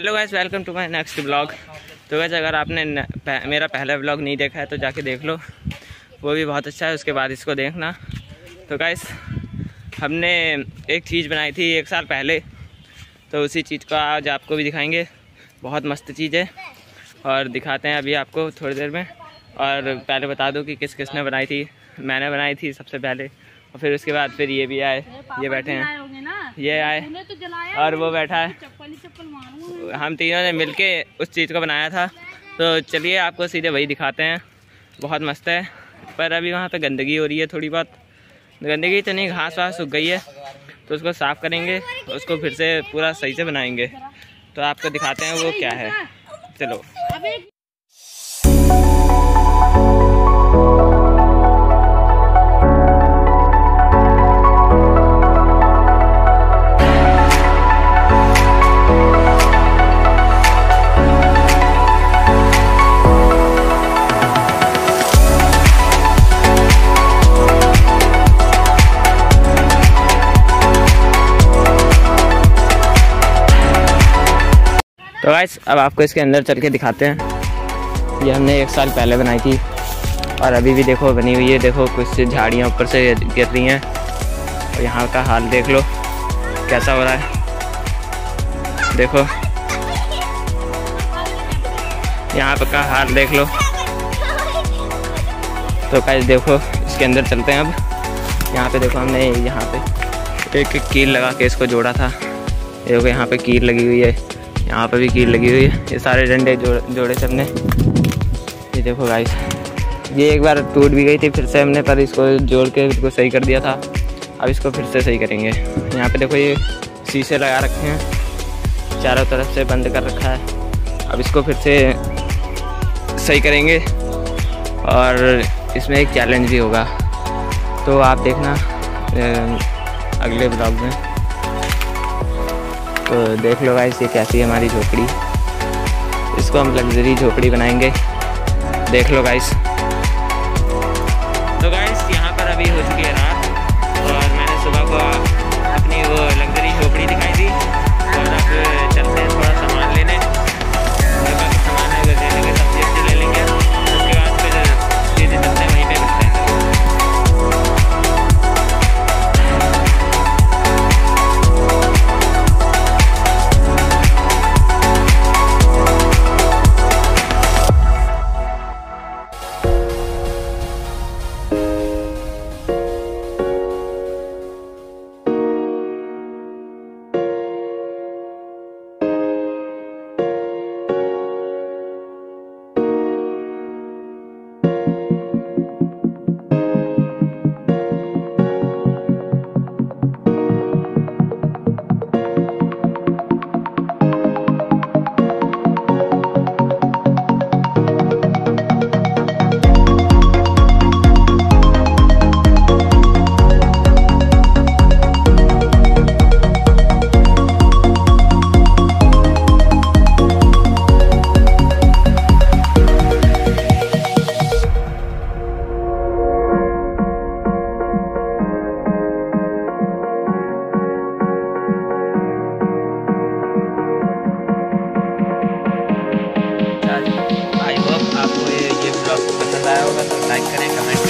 Hello guys welcome to my next blog तो वैसे अगर आपने न, पह, मेरा पहला ब्लॉग नहीं देखा है तो जाके देख लो। वो भी बहुत अच्छा है उसके बाद इसको देखना। तो गाइस हमने एक चीज़ बनाई थी एक साल पहले। तो उसी चीज़ को आज आपको भी दिखाएँगे। बहुत मस्त चीज़ है। और दिखाते हैं अभी आपको थोड़ी देर में। और पहले बता दूँ कि किस किसने बनाई थी। मैंने बनाई थी सबसे पहले। और फिर उसके बाद फिर ये भी आए। ये बैठे हैं। ये आए। तो और वो बैठा है। हम तीनों ने मिलके उस चीज़ को बनाया था। तो चलिए आपको सीधे वही दिखाते हैं। बहुत मस्त है। पर अभी वहाँ पे गंदगी हो रही है थोड़ी बहुत। गंदगी तो नहीं घास वास सूख गई है तो उसको साफ़ करेंगे, उसको फिर से पूरा सही से बनाएँगे। तो आपको दिखाते हैं वो क्या है। चलो। तो गाइस अब आपको इसके अंदर चल के दिखाते हैं। ये हमने एक साल पहले बनाई थी और अभी भी देखो, बनी हुई है। देखो, कुछ झाड़ियाँ ऊपर से गिर रही हैं। और यहाँ का हाल देख लो, कैसा हो रहा है। देखो। यहाँ पर का हाल देख लो। तो गाइस देखो, इसके अंदर चलते हैं अब। यहाँ पे देखो हमने यहाँ पे एक कील लगा के इसको जोड़ा था। देखो, यहाँ पे कील लगी हुई है। यहाँ पर भी कील लगी हुई है। ये सारे डंडे जो, जोड़े थे हमने। ये देखो गाइस ये एक बार टूट भी गई थी फिर से हमने पर इसको जोड़ के इसको सही कर दिया था। अब इसको फिर से सही करेंगे। यहाँ पे देखो ये शीशे लगा रखे हैं। चारों तरफ़ से बंद कर रखा है। अब इसको फिर से सही करेंगे। और इसमें एक चैलेंज भी होगा। तो आप देखना अगले ब्लॉग में। तो देख लो गाइस ये कैसी है हमारी झोपड़ी। इसको हम लग्जरी झोपड़ी बनाएँगे। देख लो गाइस तो गाइस यहाँ पर अभी हो चुकी है रात और मैंने सुबह को अपनी वो लग्जरी connect, connect, connect.